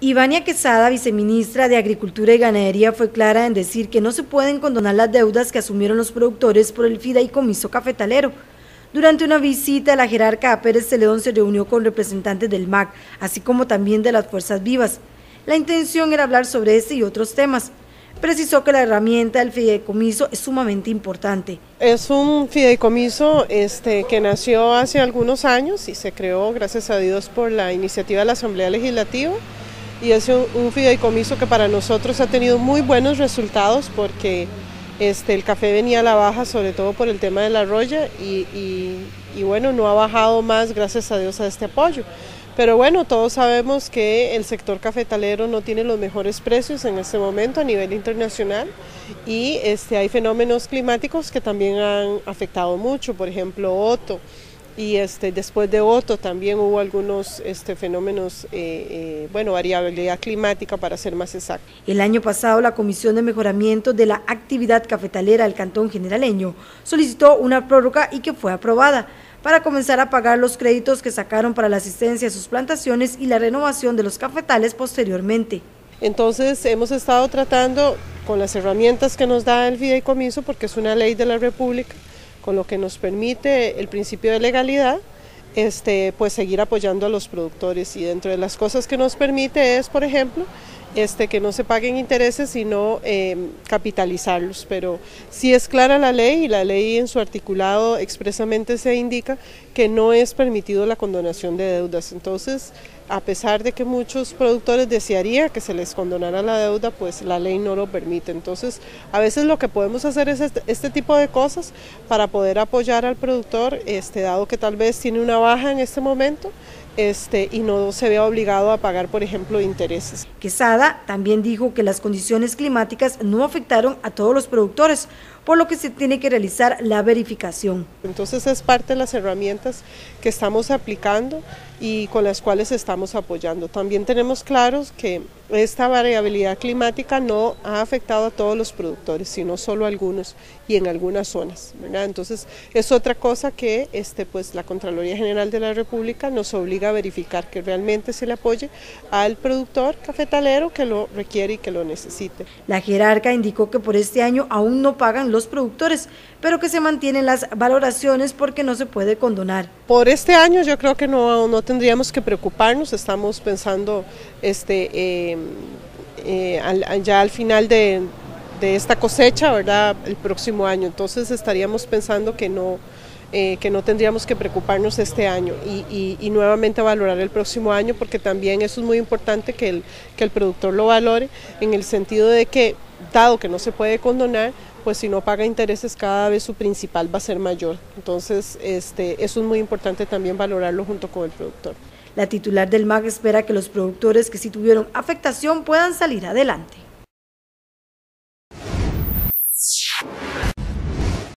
Ivania Quesada, viceministra de Agricultura y Ganadería, fue clara en decir que no se pueden condonar las deudas que asumieron los productores por el fideicomiso cafetalero. Durante una visita, la jerarca Pérez Celedón se reunió con representantes del MAC, así como también de las Fuerzas Vivas. La intención era hablar sobre este y otros temas. Precisó que la herramienta del fideicomiso es sumamente importante. Es un fideicomiso este, que nació hace algunos años y se creó, gracias a Dios, por la iniciativa de la Asamblea Legislativa y es un, fideicomiso que para nosotros ha tenido muy buenos resultados porque este, el café venía a la baja sobre todo por el tema de la roya y, y, bueno, no ha bajado más gracias a Dios a este apoyo. Pero bueno, todos sabemos que el sector cafetalero no tiene los mejores precios en este momento a nivel internacional y este, hay fenómenos climáticos que también han afectado mucho, por ejemplo, Otto y este, después de Otto también hubo algunos este, fenómenos, eh, eh, bueno, variabilidad climática para ser más exacto. El año pasado la Comisión de Mejoramiento de la Actividad Cafetalera del Cantón Generaleño solicitó una prórroga y que fue aprobada para comenzar a pagar los créditos que sacaron para la asistencia a sus plantaciones y la renovación de los cafetales posteriormente. Entonces hemos estado tratando con las herramientas que nos da el fideicomiso, porque es una ley de la República, con lo que nos permite el principio de legalidad, este, pues seguir apoyando a los productores. Y dentro de las cosas que nos permite es, por ejemplo, este, que no se paguen intereses, sino em, capitalizarlos. Pero sí es clara la ley y la ley en su articulado expresamente se indica que no es permitido la condonación de deudas. Entonces, a pesar de que muchos productores desearían que se les condonara la deuda, pues la ley no lo permite. Entonces, a veces lo que podemos hacer es este, este, tipo de cosas para poder apoyar al productor, este, dado que tal vez tiene una baja en este momento, este, y no se vea obligado a pagar, por ejemplo, intereses. Quesada también dijo que las condiciones climáticas no afectaron a todos los productores, por lo que se tiene que realizar la verificación. Entonces es parte de las herramientas que estamos aplicando y con las cuales estamos apoyando. También tenemos claros que esta variabilidad climática no ha afectado a todos los productores, sino solo a algunos y en algunas zonas. Entonces es otra cosa que este, pues, la Contraloría General de la República nos obliga a verificar que realmente se le apoye al productor cafetalero que lo requiere y que lo necesite. La jerarca indicó que por este año aún no pagan los productores, pero que se mantienen las valoraciones porque no se puede condonar. Por este año yo creo que no, no tendríamos que preocuparnos, estamos pensando este, eh, eh, ya al final de, esta cosecha, ¿verdad? El próximo año, entonces estaríamos pensando que no, eh, que no tendríamos que preocuparnos este año y, nuevamente valorar el próximo año porque también eso es muy importante que el, que el productor lo valore en el sentido de que dado que no se puede condonar, pues si no paga intereses cada vez su principal va a ser mayor. Entonces, este, eso es muy importante también valorarlo junto con el productor. La titular del MAG espera que los productores que sí tuvieron afectación puedan salir adelante.